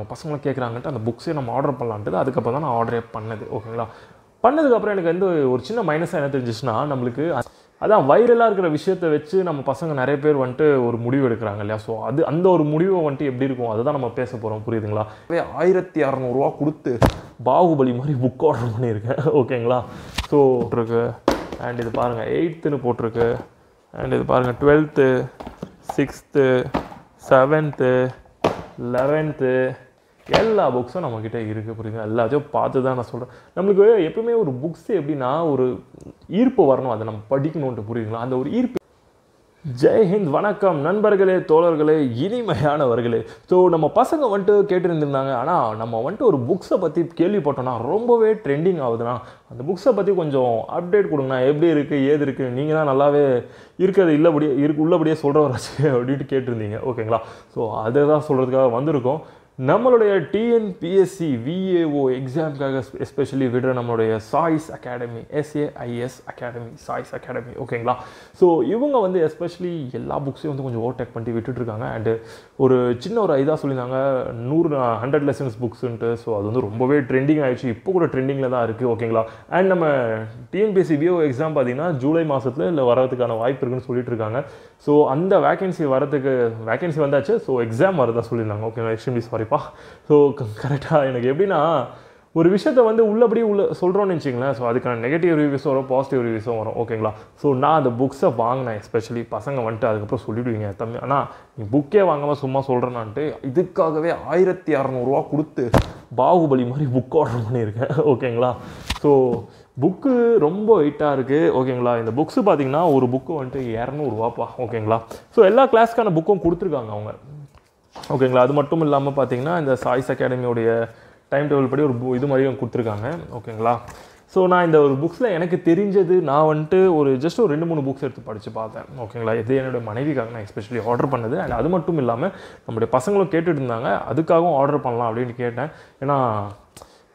நம்ம பசங்களை கேட்குறாங்கன்ட்டு அந்த புக்ஸே நம்ம ஆர்டர் பண்ணலான்ட்டு அதுக்கப்புறம் தான் நான் ஆர்டரே பண்ணது ஓகேங்களா பண்ணதுக்கப்புறம் எனக்கு வந்து ஒரு சின்ன மைனஸாக என்ன தெரிஞ்சிச்சுன்னா நம்மளுக்கு அதான் வைரலாக இருக்கிற விஷயத்த வச்சு நம்ம பசங்க நிறைய பேர் வந்துட்டு ஒரு முடிவு எடுக்கிறாங்க இல்லையா? ஸோ அது அந்த ஒரு முடிவை வந்துட்டு எப்படி இருக்கும்? அதுதான் நம்ம பேச போகிறோம் புரியுதுங்களா? ஆயிரத்தி அறநூறுவா கொடுத்து பாகுபலி மாதிரி புக் ஆர்டர் பண்ணியிருக்கேன் ஓகேங்களா ஸோ போட்டிருக்கு. அண்ட் இது பாருங்கள் எயித்துன்னு போட்டிருக்கு. அண்ட் இது பாருங்கள் டுவெல்த்து சிக்ஸ்த்து செவன்த்து லெவன்த்து எல்லா புக்ஸும் நம்மக்கிட்ட இருக்குது புரியுது? எல்லாத்தையும் பார்த்து தான் நான் சொல்கிறேன் நம்மளுக்கு எப்பவுமே ஒரு புக்ஸ் எப்படின்னா ஒரு ஈர்ப்பு வரணும். அதை நம்ம படிக்கணுன்ட்டு புரியுதுங்களா? அந்த ஒரு ஈர்ப்பு. ஜெய் ஹிந்த் வணக்கம். நண்பர்களே தோழர்களே இனிமையானவர்களே. ஸோ நம்ம பசங்க வந்துட்டு கேட்டுருந்துருந்தாங்க. ஆனால் நம்ம வந்துட்டு ஒரு புக்ஸை பற்றி கேள்விப்பட்டோம்னா ரொம்பவே ட்ரெண்டிங் ஆகுதுண்ணா. அந்த புக்ஸை பற்றி கொஞ்சம் அப்டேட் கொடுங்கண்ணா. எப்படி இருக்குது ஏது இருக்குது நீங்கள் தான் நல்லாவே இருக்கிறது இல்லபடியே இருக்கு உள்ளபடியே சொல்கிறவராச்சு அப்படின்ட்டு கேட்டிருந்தீங்க. ஓகேங்களா ஸோ அதை தான் சொல்கிறதுக்காக வந்திருக்கோம். நம்மளுடைய டிஎன்பிஎஸ்சி விஏஓ எக்ஸாமுக்காக எஸ்பெஷலி விடுற நம்மளுடைய choice academy SAIS academy choice academy ஓகேங்களா ஸோ இவங்க வந்து எஸ்பெஷலி எல்லா புக்ஸையும் வந்து கொஞ்சம் ஓவர்டேக் பண்ணி விட்டுட்டு இருக்காங்க அண்டு ஒரு சின்ன ஒரு இதாக சொல்லியிருந்தாங்க நூறு ஹண்ட்ரட் லெசன்ஸ் புக்ஸுன்ட்டு ஸோ அது வந்து ரொம்பவே ட்ரெண்டிங் ஆயிடுச்சு. இப்போ கூட ட்ரெண்டிங்கில் தான் இருக்குது ஓகேங்களா அண்ட் நம்ம டிஎன்பிஎஸ்சி விஓ எக்ஸாம் பார்த்தீங்கன்னா ஜூலை மாதத்தில் இல்லை வரதுக்கான வாய்ப்பு இருக்குன்னு சொல்லிட்டு இருக்காங்க ஸோ அந்த வேகன்சி வரதுக்கு வேகன்சி வந்தாச்சு. ஸோ எக்ஸாம் வரதான் சொல்லியிருந்தாங்க. ஓகேங்களா எக்ஸ்ட்ரீம்லி சாரிப்பா ஸோ கரெக்டாக எனக்கு எப்படின்னா ஒரு விஷயத்தை வந்து உள்ளபடி உள்ள சொல்கிறோன்னு வச்சிங்களேன் ஸோ அதுக்கான நெகட்டிவ் ரிவ்யூஸும் வரும் பாசிட்டிவ் ரிவ்யூஸும் வரும் ஓகேங்களா ஸோ நான் அந்த புக்ஸை வாங்கினேன் எஸ்பெஷலி பசங்க வந்துட்டு அதுக்கப்புறம் சொல்லிவிடுவீங்க தம்பி ஆனால் நீ புக்கே வாங்காமல் சும்மா சொல்கிறேன்னான்ட்டு இதுக்காகவே ஆயிரத்தி அறநூறுவா கொடுத்து பாகுபலி மாதிரி புக் ஆர்டர் பண்ணியிருக்கேன். ஓகேங்களா ஸோ புக்கு ரொம்ப வெயிட்டாக இருக்குது ஓகேங்களா இந்த புக்ஸு பார்த்தீங்கன்னா ஒரு புக்கு வந்துட்டு இரநூறுவாப்பா. ஓகேங்களா ஸோ எல்லா கிளாஸ்க்கான புக்கும் கொடுத்துருக்காங்க அவங்க. ஓகேங்களா அது மட்டும் இல்லாமல் பார்த்தீங்கன்னா இந்த சாய்ஸ் அகாடமியோடைய டைம் டேபிள் படி ஒரு இது மாதிரியும் கொடுத்துருக்காங்க. ஓகேங்களா ஸோ நான் இந்த ஒரு புக்ஸில் எனக்கு தெரிஞ்சது நான் வந்துட்டு ஒரு ஜஸ்ட் ஒரு ரெண்டு மூணு புக்ஸ் எடுத்து படித்து பார்த்தேன். ஓகேங்களா இது என்னோடய மனைவிக்காக நான் எஸ்பெஷலி ஆர்டர் பண்ணது. அண்ட் அது மட்டும் இல்லாமல் நம்முடைய பசங்களும் கேட்டுட்டு இருந்தாங்க அதுக்காகவும் ஆர்டர் பண்ணலாம் அப்படின்னு கேட்டேன். ஏன்னா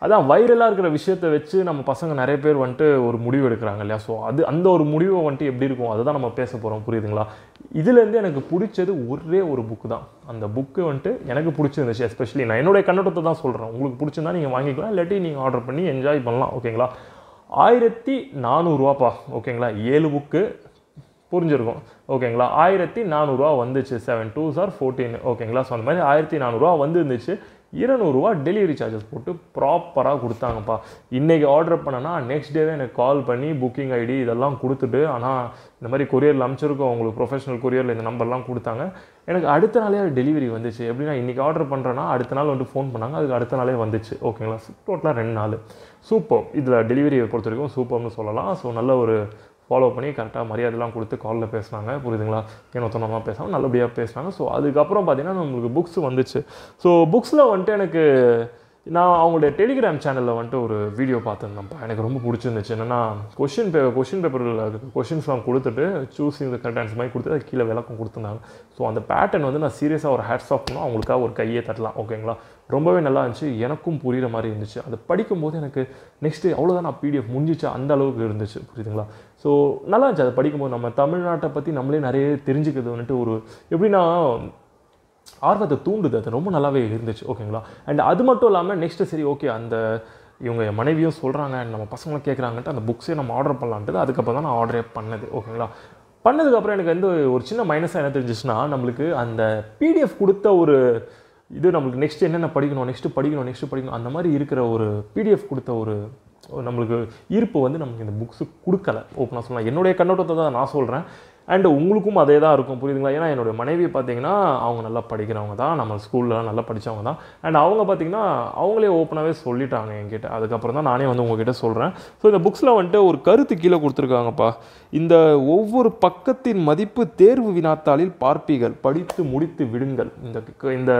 அதான் வைரலாக இருக்கிற விஷயத்தை வச்சு நம்ம பசங்க நிறைய பேர் வந்துட்டு ஒரு முடிவு எடுக்கிறாங்க இல்லையா? ஸோ அது அந்த ஒரு முடிவை வந்துட்டு எப்படி இருக்கும்? அதை தான் நம்ம பேச போகிறோம் புரியுதுங்களா? இதுலேருந்து எனக்கு பிடிச்சது ஒரே ஒரு புக்கு தான். அந்த புக்கு வந்துட்டு எனக்கு பிடிச்சிருந்துச்சு எஸ்பெஷலி நான் என்னுடைய கண்ணோட்டத்தை தான் சொல்கிறேன் உங்களுக்கு பிடிச்சிருந்தா நீங்கள் வாங்கிக்கலாம் இல்லாட்டி நீங்கள் ஆர்டர் பண்ணி என்ஜாய் பண்ணலாம் ஓகேங்களா ஆயிரத்தி நானூறுரூவாப்பா ஓகேங்களா ஏழு புக்கு புரிஞ்சிருக்கும் ஓகேங்களா ஆயிரத்தி நானூறுரூவா வந்துச்சு செவன் டூ சார் ஃபோர்டீன் ஓகேங்களா ஸோ அந்த மாதிரி ஆயிரத்தி நானூறுரூவா வந்துருந்துச்சு. இருநூறுவா டெலிவரி சார்ஜஸ் போட்டு ப்ராப்பராக கொடுத்தாங்கப்பா. இன்றைக்கி ஆர்டர் பண்ணனா நெக்ஸ்ட் டேவே எனக்கு கால் பண்ணி புக்கிங் ஐடி இதெல்லாம் கொடுத்துட்டு ஆனால் இந்த மாதிரி கொரியரில் அனுப்பிச்சிருக்கோம் உங்களுக்கு ப்ரொஃபஷனல் கொரியரில் இந்த நம்பர்லாம் கொடுத்தாங்க. எனக்கு அடுத்த நாளே டெலிவரி வந்துச்சு. எப்படின்னா இன்றைக்கி ஆர்டர் பண்ணுறேன்னா அடுத்த நாள் வந்துட்டு ஃபோன் பண்ணாங்க அதுக்கு அடுத்த நாளே வந்துச்சு. ஓகேங்களா டோட்டலாக ரெண்டு நாள். சூப்பர் இதில் டெலிவரியை பொறுத்த வரைக்கும் சூப்பர்னு சொல்லலாம். ஸோ நல்ல ஒரு ஃபாலோ பண்ணி கரெக்டாக மரியாதைலாம் கொடுத்து காலில் பேசுனாங்க. புரியுதுங்களா? ஏனொத்தனமாக பேசாமல் நல்லபடியாக பேசுனாங்க. ஸோ அதுக்கப்புறம் பார்த்தீங்கன்னா நம்மளுக்கு புக்ஸ் வந்துச்சு. ஸோ புக்ஸில் வந்துட்டு எனக்கு நான் அவங்களுடைய டெலிகிராம் சேனலில் வந்துட்டு ஒரு வீடியோ பார்த்துருந்தேன்ப்பா. எனக்கு ரொம்ப பிடிச்சிருந்துச்சு. என்னென்னா கொஷின் பே கொஷின் பேப்பரில் கொஷின்ஸ்லாம் கொடுத்துட்டு சூஸிங் த கரெக்ட் ஆன்சர் மாதிரி கொடுத்து அது கீழே விளக்கம் கொடுத்துருந்தாங்க. ஸோ அந்த பேட்டர்ன் வந்து நான் சீரியஸாக ஒரு ஹேட்ஸ் ஆஃப் பண்ணால் அவங்களுக்காக ஒரு கையே தட்டலாம். ஓகேங்களா ரொம்பவே நல்லா இருந்துச்சு. எனக்கும் புரிகிற மாதிரி இருந்துச்சு. அதை படிக்கும்போது எனக்கு நெக்ஸ்ட்டு அவ்வளோதான் நான் பிடிஎஃப் முடிஞ்சிச்சு அந்த அளவுக்கு இருந்துச்சு. புரியுதுங்களா? ஸோ நல்லா இருந்துச்சு. அதை படிக்கும்போது நம்ம தமிழ்நாட்டை பற்றி நம்மளே நிறைய தெரிஞ்சுக்கிறது வந்துட்டு ஒரு எப்படின்னா ஆர்வத்தை தூண்டுது. அது ரொம்ப நல்லாவே இருந்துச்சு. ஓகேங்களா? அண்ட் அது மட்டும் இல்லாமல் நெக்ஸ்ட்டு சரி ஓகே அந்த இவங்க என் மனைவியும் சொல்கிறாங்க அண்ட் நம்ம பசங்களும் கேட்குறாங்கன்ட்டு அந்த புக்ஸே நம்ம ஆர்டர் பண்ணலான்ட்டு அதுக்கப்புறம் தான் நான் ஆர்டரே பண்ணது. ஓகேங்களா? பண்ணதுக்கப்புறம் எனக்கு வந்து ஒரு சின்ன மைனஸாக என்ன தெரிஞ்சிச்சுன்னா நம்மளுக்கு அந்த பிடிஎஃப் கொடுத்த ஒரு இது நம்மளுக்கு நெக்ஸ்ட் என்னென்ன படிக்கணும் நெக்ஸ்ட்டு படிக்கணும் நெக்ஸ்ட்டு படிக்கணும் அந்த மாதிரி இருக்கிற ஒரு பிடிஎஃப் கொடுத்த ஒரு ஒரு நம்மளுக்கு ஈர்ப்பு வந்து நமக்கு இந்த புக்ஸு கொடுக்கல. ஓப்பனாக சொல்லலாம். என்னுடைய கண்ணோட்டத்தை தான் நான் சொல்கிறேன் அண்ட் உங்களுக்கும் அதே தான் இருக்கும் புரியுதுங்களா? ஏன்னா என்னுடைய மனைவி பார்த்தீங்கன்னா அவங்க நல்லா படிக்கிறவங்க தான் நம்ம ஸ்கூல்லலாம் நல்லா படித்தவங்க தான். அண்ட் அவங்க பார்த்தீங்கன்னா அவங்களே ஓப்பனாகவே சொல்லிட்டாங்க என்கிட்ட. அதுக்கப்புறம் தான் நானே வந்து உங்ககிட்ட சொல்கிறேன் ஸோ இந்த புக்ஸில் வந்துட்டு ஒரு கருத்து கீழே கொடுத்துருக்காங்கப்பா. இந்த ஒவ்வொரு பக்கத்தின் மதிப்பு தேர்வு வினாத்தாளில் பார்ப்பீர்கள். படித்து முடித்து விடுங்கள். இந்த இந்த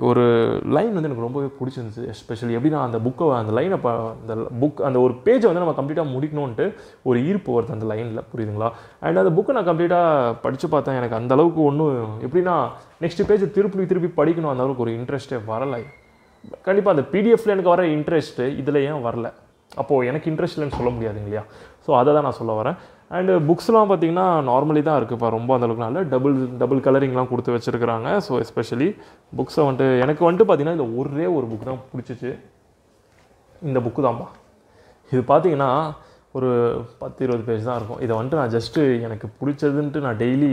ஒரு லைன் வந்து எனக்கு ரொம்பவே பிடிச்சிருந்துச்சு எஸ்பெஷலி எப்படின்னா அந்த புக்கை அந்த லைனை ப அந்த புக் அந்த ஒரு பேஜை வந்து நம்ம கம்ப்ளீட்டாக முடிக்கணுன்ட்டு ஒரு ஈர்ப்பு வருது அந்த லைனில் புரியுதுங்களா? அண்ட் அந்த புக்கை நான் கம்ப்ளீட்டாக படித்து பார்த்தேன். எனக்கு அந்த அளவுக்கு ஒன்றும் எப்படின்னா நெக்ஸ்ட் பேஜ் திருப்பி திருப்பி படிக்கணும். அந்த அளவுக்கு ஒரு இன்ட்ரெஸ்ட்டே வரலை. கண்டிப்பாக அந்த பிடிஎஃப்ல எனக்கு வர இன்ட்ரெஸ்ட்டு இதில் ஏன் வரல? அப்போது எனக்கு இன்ட்ரெஸ்ட் இல்லைன்னு சொல்ல முடியாது இல்லையா ஸோ அதை தான் நான் சொல்ல வரேன். அண்டு புக்ஸ்லாம் பார்த்தீங்கன்னா நார்மலி தான் இருக்குப்பா ரொம்ப அந்தளவுக்கு நல்ல டபுள் டபுள் கலரிங்லாம் கொடுத்து வச்சுருக்கிறாங்க. ஸோ எஸ்பெஷலி புக்ஸை வந்துட்டு எனக்கு வந்துட்டு பார்த்தீங்கன்னா இந்த ஒரே ஒரு புக் தான் பிடிச்சிச்சு. இந்த புக்கு தான்ப்பா இது பார்த்தீங்கன்னா ஒரு பத்து இருபது பேஜ் தான் இருக்கும். இதை வந்துட்டு நான் ஜஸ்ட்டு எனக்கு பிடிச்சதுன்ட்டு நான் டெய்லி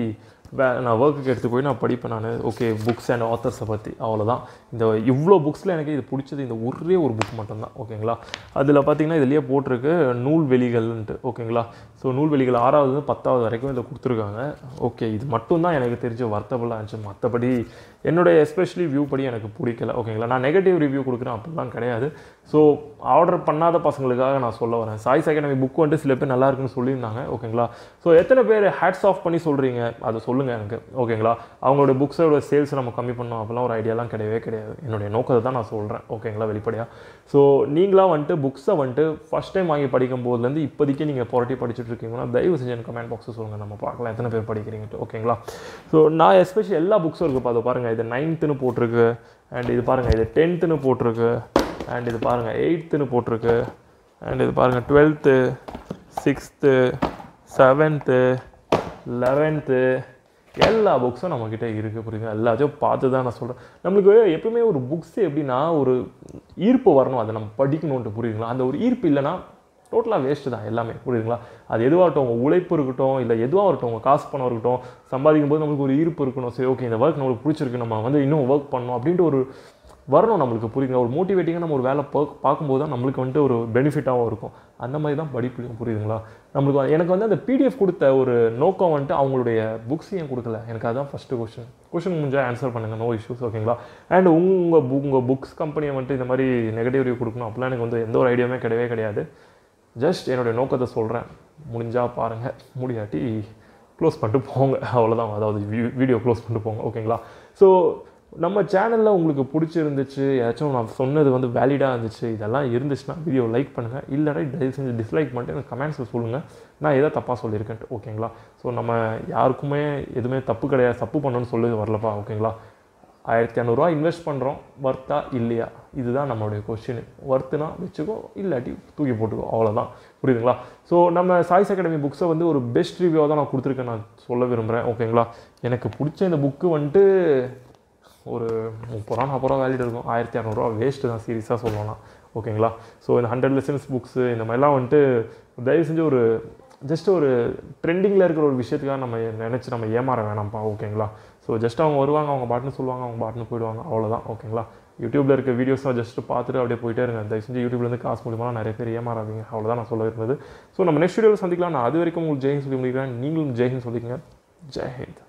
வே நான் ஒர்க்குக்கு எடுத்து போய் நான் படிப்பேன் நான். ஓகே புக்ஸ் அண்ட் ஆத்தர்ஸை பற்றி அவ்வளோதான் இந்த இவ்வளோ புக்ஸில் எனக்கு இது பிடிச்சது இந்த ஒரே ஒரு புக் மட்டும்தான். ஓகேங்களா அதில் பார்த்தீங்கன்னா இதுலேயே போட்டிருக்கு நூல்வெளிகள்ன்ட்டு. ஓகேங்களா ஸோ நூல்வெளிகள் ஆறாவது பத்தாவது வரைக்கும் இதில் கொடுத்துருக்காங்க. ஓகே இது மட்டும்தான் எனக்கு தெரிஞ்ச வர்த்தபுளாக இருந்துச்சு. மற்றபடி என்னுடைய எஸ்பெஷலி வியூ படி எனக்கு பிடிக்கல. ஓகேங்களா நான் நெகட்டிவ் ரிவ்யூ கொடுக்குறேன். அப்படிலாம் கிடையாது. ஸோ ஆர்டர் பண்ணாத பசங்களுக்காக நான் சொல்ல வரேன். சாய் அகாடமி புக் வந்துட்டு சில பேர் நல்லா இருக்குன்னு சொல்லியிருந்தாங்க. ஓகேங்களா ஸோ எத்தனை பேர் ஹேட்ஸ் ஆஃப் பண்ணி சொல்கிறீங்க அதை சொல்லுங்கள் எனக்கு. ஓகேங்களா அவங்களோட புக்ஸோட சேல்ஸ் நம்ம கம்மி பண்ணோம். அப்படிலாம் ஒரு ஐடியாலாம் கிடையவே கிடையாது. என்னுடைய நோக்கத்தை தான் நான் சொல்கிறேன் ஓகேங்களா வெளிப்படையாக ஸோ நீங்களாம் வந்துட்டு புக்ஸை வந்துட்டு ஃபஸ்ட் டைம் வாங்கி படிக்கும் போதுலேருந்து இப்போதைக்கு நீங்கள் புரட்டி படிச்சுட்டு இருக்கீங்கன்னா தயவு செஞ்சு எனக்கு கமெண்ட் பாக்ஸை சொல்லுங்கள் நம்ம பார்க்கலாம் எத்தனை பேர் படிக்கிறீங்கட்டு ஓகேங்களா ஸோ நான் எஸ்பெஷலி எல்லா புக்ஸும் இருக்குது அதை பாருங்கள் இது நைன்த்துன்னு போட்டிருக்கு. அண்ட் இது பாருங்கள் இது டென்த்துன்னு போட்டிருக்கு. அண்ட் இது பாருங்கள் எயித்துன்னு போட்டிருக்கு. அண்ட் இது பாருங்கள் டுவெல்த்து சிக்ஸ்த்து செவன்த்து லெவன்த்து எல்லா புக்ஸும் நம்மக்கிட்ட இருக்குது புரியுது? எல்லாத்தையும் பார்த்து தான் நான் சொல்கிறேன் நம்மளுக்கு எப்பவுமே ஒரு புக்ஸ் எப்படின்னா ஒரு ஈர்ப்பு வரணும். அதை நம்ம படிக்கணுன்ட்டு புரியுதுங்களா? அந்த ஒரு ஈர்ப்பு இல்லைன்னா டோட்டலாக வேஸ்ட்டு தான் எல்லாமே. புரியுதுங்களா? அது எதுவாகட்டும் உங்கள் உழைப்பு இருக்கட்டும் இல்லை எதுவாக இருக்கட்டும் உங்கள் காசு பணம் இருக்கட்டும் சம்பாதிக்கும் போது நம்மளுக்கு ஒரு ஈர்ப்பு இருக்கணும். சரி ஓகே இந்த ஒர்க் நம்மளுக்கு பிடிச்சிருக்கு நம்ம வந்து இன்னும் ஒர்க் பண்ணணும் அப்படின்ட்டு ஒரு வரணும் நம்மளுக்கு. புரியுதுங்களா? ஒரு மோட்டிவேட்டிங்காக நம்ம ஒரு வேலை பார்க்க பார்க்கும்போது தான் நம்மளுக்கு வந்துட்டு ஒரு பெனிஃபிட்டாகவும் இருக்கும். அந்த மாதிரி தான் படிப்புலையும் புரியுதுங்களா? நம்மளுக்கு எனக்கு வந்து அந்த பிடிஎஃப் கொடுத்த ஒரு நோக்கம் வந்துட்டு அவங்களுடைய புக்ஸ் ஏன் கொடுக்கல? எனக்கு அதுதான் ஃபஸ்ட்டு கொஷின் கொஷின் முடிஞ்சால் ஆன்சர் பண்ணுங்கள் நோ இஷ்யூஸ் ஓகேங்களா அண்ட் உங்கள் உங்கள் புக்ஸ் கம்பெனியை வந்துட்டு இந்த மாதிரி நெகட்டிவ் ரிவ்யூ கொடுக்கணும். அப்படிலாம் எனக்கு வந்து எந்த ஒரு ஐடியாவுமே கிடையவே கிடையாது. ஜஸ்ட் என்னுடைய நோக்கத்தை சொல்கிறேன் முடிஞ்சால் பாருங்கள் முடியாட்டி க்ளோஸ் பண்ணிட்டு போங்க. அவ்வளோதான் அதாவது வீடியோ க்ளோஸ் பண்ணிட்டு போங்க. ஓகேங்களா ஸோ நம்ம சேனலில் உங்களுக்கு பிடிச்சிருந்துச்சு ஏதாச்சும் நான் சொன்னது வந்து வேலிடாக இருந்துச்சு இதெல்லாம் இருந்துச்சுன்னா வீடியோ லைக் பண்ணுங்கள் இல்லைனா தயவு செஞ்சு டிஸ்லைக் பண்ணிட்டு எனக்கு கமெண்ட்ஸில் சொல்லுங்கள் நான் எதை தப்பாக சொல்லியிருக்கேன்ட்டு. ஓகேங்களா ஸோ நம்ம யாருக்குமே எதுவுமே தப்பு கிடையாது. தப்பு பண்ணணும்னு சொல்லி வரலப்பா. ஓகேங்களா ஆயிரத்தி இரநூறுவா இன்வெஸ்ட் பண்ணுறோம் ஒர்த்தா இல்லையா? இதுதான் நம்மளுடைய கொஸ்டின் ஒர்த்துனா வச்சுக்கோ இல்லாட்டி தூக்கி போட்டுக்கோ. அவ்வளோதான் புரியுதுங்களா? ஸோ நம்ம சாய்ஸ் அகாடமி புக்ஸை வந்து ஒரு பெஸ்ட் ரிவ்யூவாக தான் நான் கொடுத்துருக்கேன். நான் சொல்ல விரும்புகிறேன் ஓகேங்களா எனக்கு பிடிச்ச இந்த புக்கு வந்துட்டு ஒரு முப்பது ரூபா நாற்பது ரூபா வேல்யூ இருக்கும். ஆயிரத்தி இரநூறுவா வேஸ்ட்டு தான். சீரியஸாக சொல்லலாம் ஓகேங்களா ஸோ இந்த ஹண்ட்ரட் லெசன்ஸ் புக்ஸு இந்த மாதிரிலாம் வந்துட்டு தயவு செஞ்சு ஒரு ஜஸ்ட் ஒரு ட்ரெண்டிங்கில் இருக்கிற ஒரு விஷயத்துக்காக நம்ம நினச்சி நம்ம ஏமாற வேணாம்ப்பா. ஓகேங்களா ஸோ ஜஸ்ட் அவங்க வருவாங்க அவங்க பாட்டுன்னு சொல்லுவாங்க அவங்க பாட்டுன்னு போயிடுவாங்க. அவ்வளோதான் ஓகேங்களா யூடியூப்பில் இருக்க வீடியோஸ்லாம் ஜஸ்ட் பார்த்துட்டு அப்படியே போயிட்டே இருங்க. தயவு செஞ்சு யூடியூப்லேருந்து காசு மூலியமாக நிறைய பேர் ஏமாறாதீங்க. அவ்வளோதான் நான் சொல்ல இருந்தது ஸோ நம்ம நெக்ஸ்ட் வீடியோவில் சந்திக்கலாம். நான் அது வரைக்கும் உங்களுக்கு ஜெயின் சொல்லி முடிக்கிறேன். நீங்களும் ஜெயின் சொல்லிக்கங்க. ஜெய்ஹிந்த்.